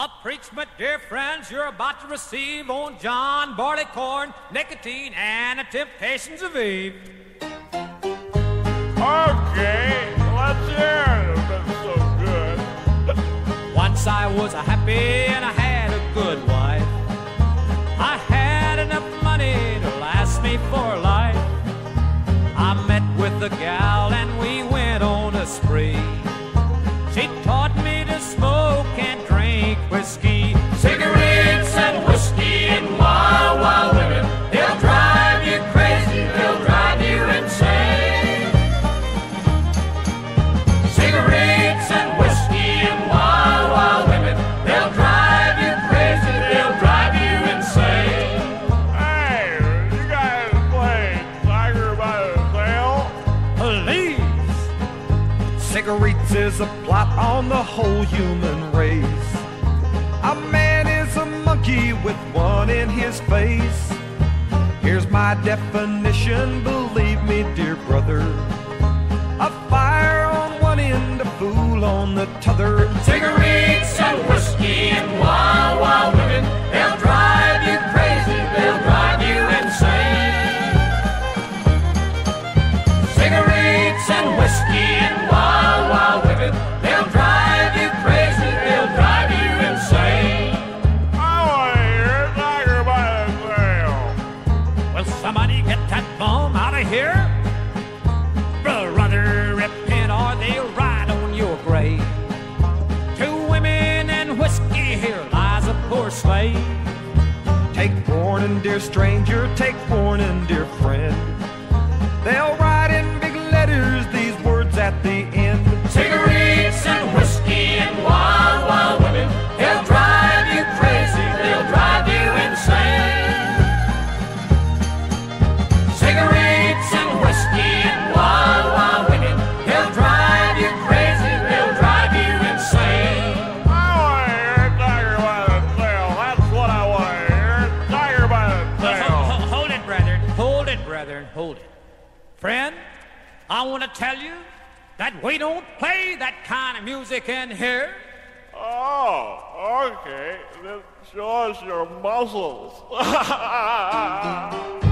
A preachment, dear friends, you're about to receive on John Barleycorn, nicotine, and the temptations of Eve. Okay, let's hear it. It's been so good. Once I was a happy and I had a good wife. I had enough money to last me for life. I met with a gal whiskey, cigarettes and whiskey and wild, wild women. They'll drive you crazy, they'll drive you insane. Cigarettes and whiskey and wild, wild women. They'll drive you crazy, they'll drive you insane. Hey, you guys play Tiger by the Tail? Please. Cigarettes is a blot on the whole human race. With one in his face. Here's my definition, believe me, dear brother. A fire on one end, a fool on the t'other. Cigarettes somebody get that bum out of here? Brother, repent or they'll ride on your grave. To women and whiskey, here lies a poor slave. Take warning, dear stranger, take warning, dear friend. They'll Brethren. Hold it. Friend, I want to tell you that we don't play that kind of music in here. Oh, okay. Then show us your muscles.